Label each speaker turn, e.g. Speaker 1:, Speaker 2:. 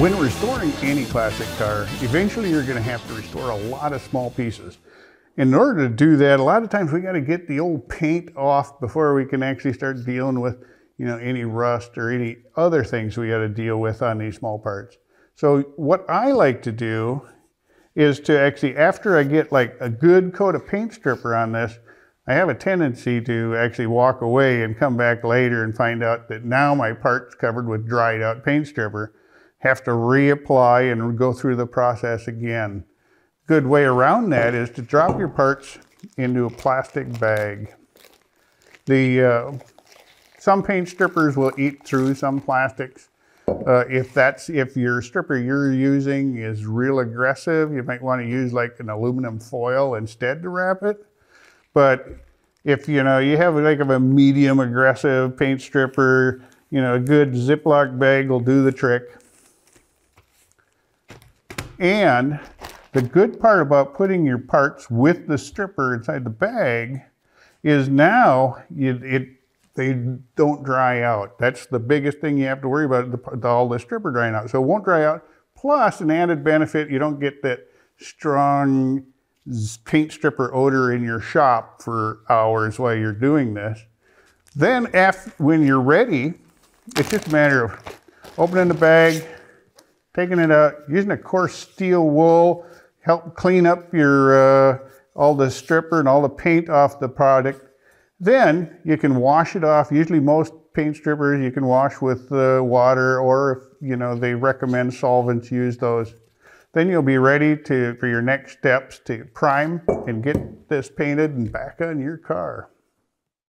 Speaker 1: When restoring any classic car, eventually you're going to have to restore a lot of small pieces. In order to do that, a lot of times we got to get the old paint off before we can actually start dealing with, you know, any rust or any other things we got to deal with on these small parts. So what I like to do is to actually, after I get like a good coat of paint stripper on this, I have a tendency to actually walk away and come back later and find out that now my part's covered with dried out paint stripper. Have to reapply and go through the process again. Good way around that is to drop your parts into a plastic bag. The uh, some paint strippers will eat through some plastics. Uh, if that's if your stripper you're using is real aggressive, you might want to use like an aluminum foil instead to wrap it. But if you know you have like a medium aggressive paint stripper, you know a good Ziploc bag will do the trick. And the good part about putting your parts with the stripper inside the bag is now it they don't dry out. That's the biggest thing you have to worry about, the, the, all the stripper drying out. So it won't dry out. Plus, an added benefit, you don't get that strong paint stripper odor in your shop for hours while you're doing this. Then after, when you're ready, it's just a matter of opening the bag, taking it out, using a coarse steel wool, help clean up your uh, all the stripper and all the paint off the product. Then you can wash it off. Usually most paint strippers you can wash with uh, water or if you know they recommend solvents, use those. Then you'll be ready to for your next steps to prime and get this painted and back on your car.